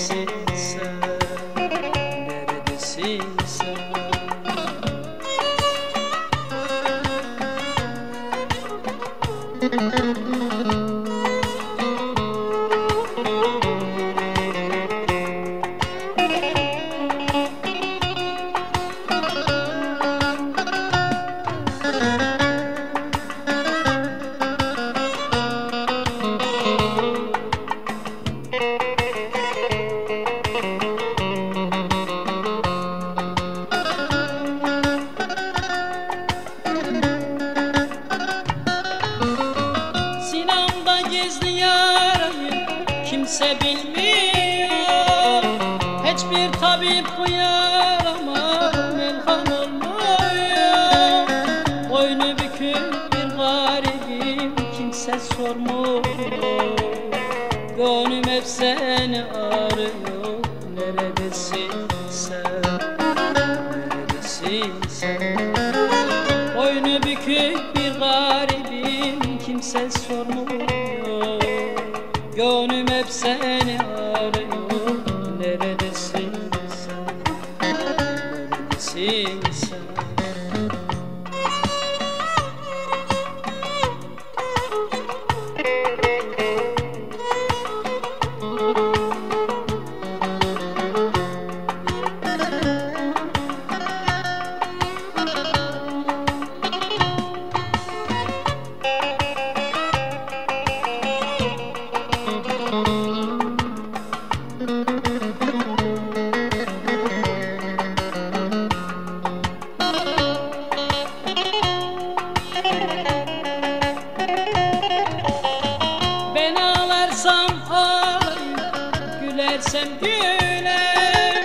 Neredesin sen? Neredesin Neredesin sen? Ben ağlarsam ağlayayım, gülersem güleyim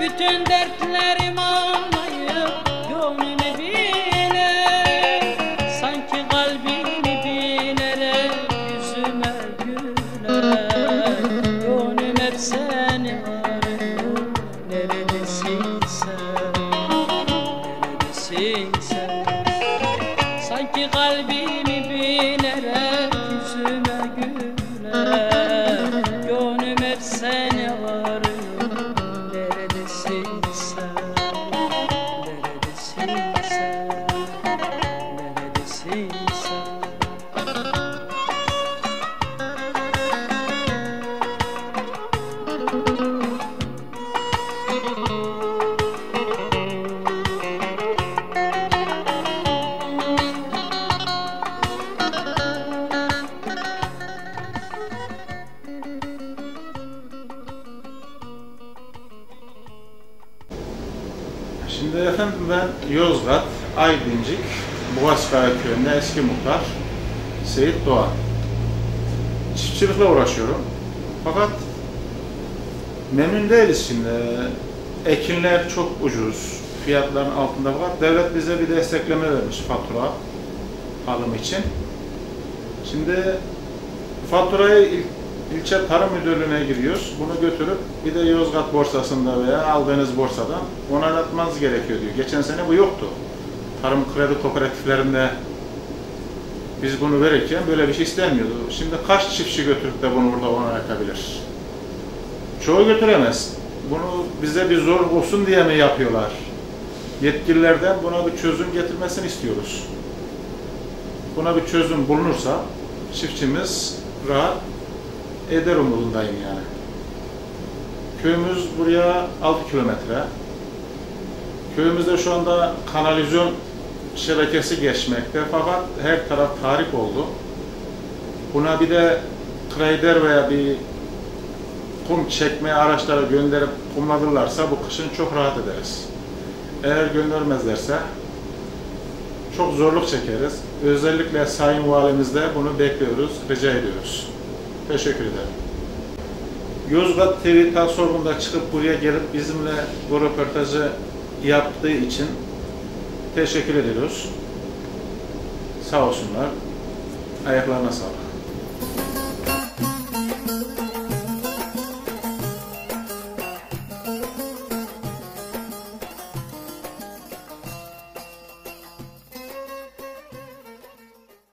Bütün dertlerim anlayıp gönlüme bileyim Sanki kalbimi bilerek yüzüme güler Şimdi efendim ben Yozgat, Aydincik, Boğazkaya köyünde eski muhtar Seyit Doğan. Çiftçilikle uğraşıyorum. Fakat memnun değiliz şimdi. Ekinler çok ucuz, fiyatların altında fakat devlet bize bir destekleme vermiş fatura alım için. Şimdi faturayı il, ilçe tarım müdürlüğüne giriyoruz. Bunu götürüp bir de Yozgat borsasında veya aldığınız borsadan onaylatmanız gerekiyor diyor. Geçen sene bu yoktu. Tarım kredi kooperatiflerinde biz bunu verirken böyle bir şey istenmiyordu. Şimdi kaç çiftçi götürüp de bunu burada onaylatabilir? Çoğu götüremez. Bunu bize bir zor olsun diye mi yapıyorlar? Yetkililerden buna bir çözüm getirmesini istiyoruz. Buna bir çözüm bulunursa çiftçimiz rahat eder umudundayım yani. Köyümüz buraya 6 kilometre. Köyümüzde şu anda kanalizasyon şebekesi geçmekte fakat her taraf tahrip oldu. Buna bir de krayder veya bir kum çekmeye araçlara gönderip kumladırlarsa bu kışın çok rahat ederiz. Eğer göndermezlerse çok zorluk çekeriz. Özellikle Sayın Valimizde bunu bekliyoruz, rica ediyoruz. Teşekkür ederim. Yozgat TV Tasorgun'da çıkıp buraya gelip bizimle bu röportajı yaptığı için teşekkür ediyoruz. Sağ olsunlar. Ayaklarına sağlık.